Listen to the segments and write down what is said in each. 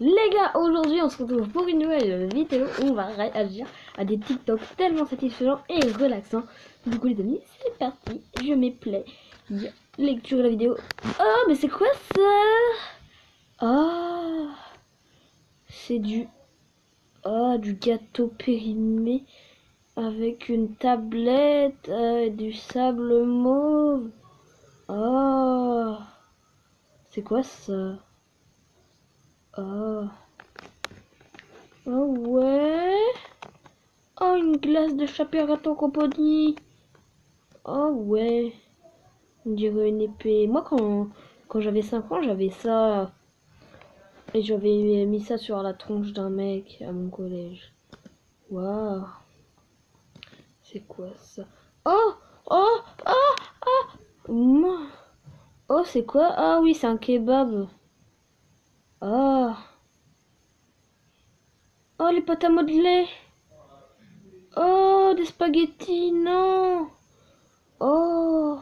Les gars, aujourd'hui on se retrouve pour une nouvelle vidéo où on va réagir à des TikTok tellement satisfaisants et relaxants. Du coup les amis, c'est parti, je mets play. Lecture de la vidéo. Oh mais c'est quoi ça? Oh C'est du... Oh du gâteau périmé avec une tablette, euh, du sable mauve. Oh C'est quoi ça? Oh. Oh ouais. Oh une glace de chapératon compagnie. Oh ouais. On dirait une épée. Moi quand, quand j'avais 5 ans j'avais ça. Et j'avais mis ça sur la tronche d'un mec à mon collège. Waouh. C'est quoi ça? Oh Oh Oh Oh Oh c'est quoi? Ah oui c'est un kebab. Oh. Oh, les pâtes à modeler. Oh, des spaghettis, non. Oh.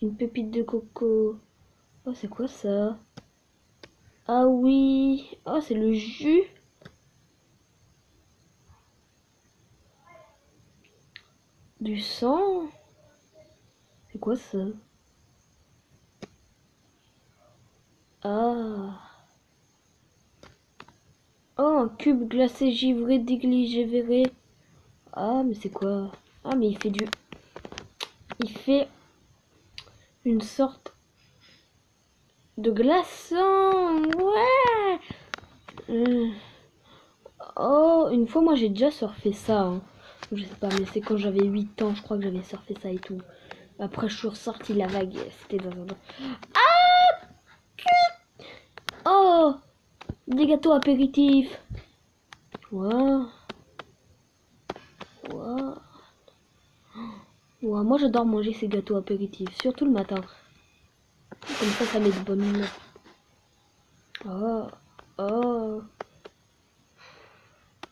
Une pépite de coco. Oh, c'est quoi ça? Ah oui. Oh, c'est le jus. Du sang. C'est quoi ça? Ah. Oh, un cube glacé givré dégligé verré. Ah, mais c'est quoi? Ah, mais il fait du... Il fait une sorte de glaçon. Ouais euh. Oh, une fois, moi, j'ai déjà surfé ça. Hein. Je sais pas, mais c'est quand j'avais 8 ans, je crois que j'avais surfé ça et tout. Après, je suis ressorti la vague. C'était dans un... Ah Oh Des gâteaux apéritifs. Wow. Wow. moi j'adore manger ces gâteaux apéritifs, surtout le matin. Comme ça, ça met de bonne. Oh, oh.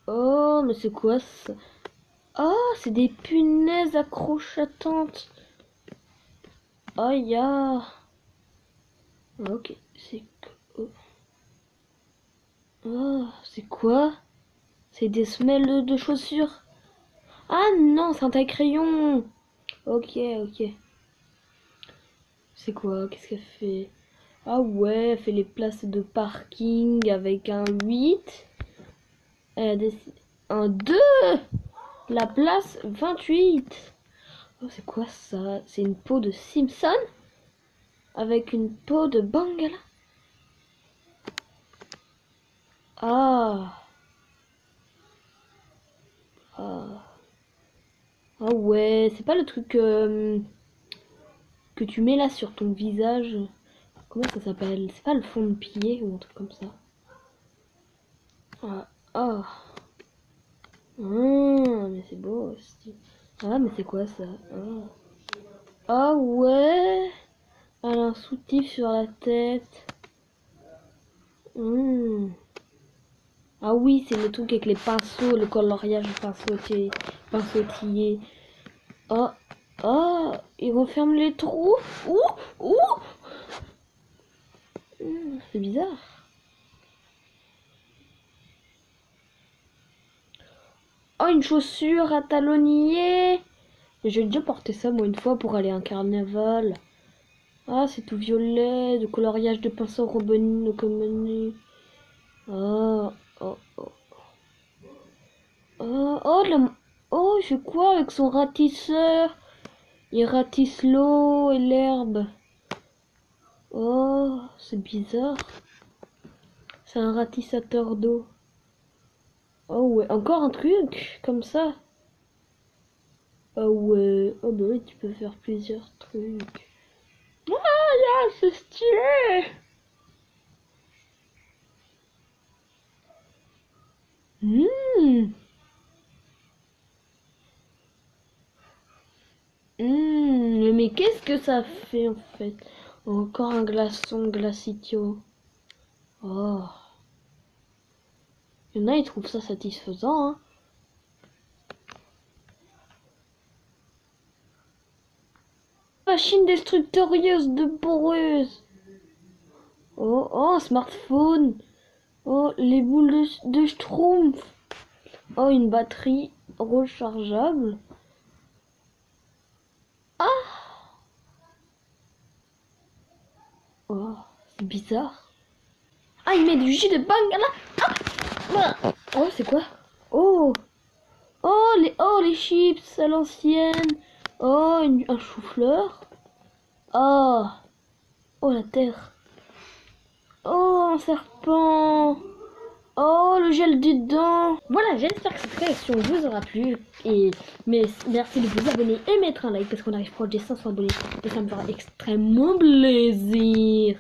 Oh, mais c'est quoi ça? Oh, c'est des punaises accrochatantes. Oh, ya. Ok, c'est Oh, c'est quoi? C'est des semelles de chaussures? Ah non, c'est un taille-crayon Ok, ok. C'est quoi? Qu'est-ce qu'elle fait? Ah ouais, elle fait les places de parking avec un 8. Un 2 La place 28 Oh, c'est quoi ça? C'est une peau de Simpson Avec une peau de Bangala? Ah. Ah. Ah ouais, c'est pas le truc euh, que tu mets là sur ton visage. Comment ça s'appelle? C'est pas le fond de pied ou un truc comme ça. Ah. Ah. Mmh, mais c'est beau aussi. Ah, mais c'est quoi ça? Ah. ah ouais Elle a un soutif sur la tête. Mmh. Ah oui, c'est le truc avec les pinceaux, le coloriage pinceauté, pinceautillé. Oh, oh, il referme les trous. Ouh, ouh. Hmm, c'est bizarre. Oh, une chaussure à talonnier. J'ai déjà porté ça moi une fois pour aller à un carnaval. Ah, c'est tout violet, de coloriage de pinceau robonine comme Oh, Oh, oh. Oh, oh, oh, je quoi avec son ratisseur? Il ratisse l'eau et l'herbe. Oh, c'est bizarre. C'est un ratissateur d'eau. Oh ouais, encore un truc comme ça? Oh ouais, oh bah oui, tu peux faire plusieurs trucs. Ah, là, c'est stylé mais qu'est-ce que ça fait en fait? Encore un glaçon glacitio. Oh. Il y en a, ils trouvent ça satisfaisant. Hein. Machine destructorieuse de poreuse. Oh, oh, smartphone. Oh, les boules de, de Schtroumpf. Oh, une batterie rechargeable. Ah Oh, c'est bizarre. Ah, il met du jus de bangala. Ah oh, c'est quoi? Oh Oh, les, oh, les chips à l'ancienne. Oh, un chou-fleur. Oh Oh, la terre. Oh, un serpent. Oh, le gel du dent. Voilà, j'espère que cette réaction vous aura plu. Et merci de vous abonner et mettre un like parce qu'on arrive proche des 500 abonnés. Et ça me fera extrêmement plaisir.